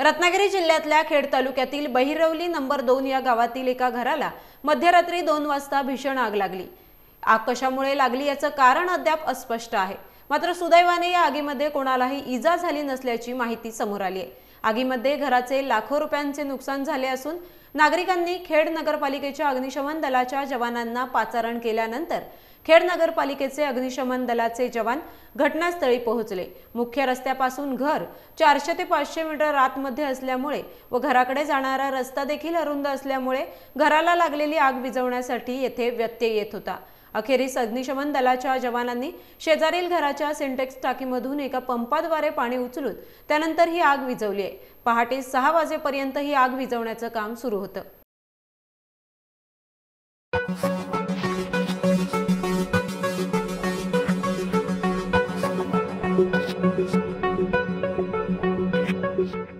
रत्नागिरी जिल्ह्यातल्या खेड तालुक्यातील बहिरवली नंबर दोन या गावातील एका घराला मध्यरात्री दोन वाजता भीषण आग लागली. आग कशामुळे लागली याचं कारण अद्याप अस्पष्ट आहे. मात्र सुदैवाने या आगीमध्ये कोणालाही इजा झाली नसल्याची माहिती समोर आली आहे. आगीमध्ये घराचे लाखो रुपयांचे नुकसान झाले असून नागरिकांनी खेड नगरपालिकेच्या अग्निशमन दलाच्या जवानांना पाचारण केल्यानंतर खेड नगरपालिकेचे अग्निशमन दलाचे जवान घटनास्थळी पोहोचले. मुख्य रस्त्यापासून घर चारशे ते पाचशे मीटर आतमध्ये असल्यामुळे व घराकडे जाणारा रस्ता देखील अरुंद असल्यामुळे घराला लागलेली आग विझवण्यासाठी येथे व्यत्यय येत होता. अखेरीस अग्निशमन दलाच्या जवानांनी शेजारील घराच्या सिंटेक्स टाकीमधून एका पंपाद्वारे पाणी उचलून त्यानंतर ही आग विजवली आहे. पहाटे सहा वाजेपर्यंत ही आग विझवण्याचं काम सुरू होतं. Thank you.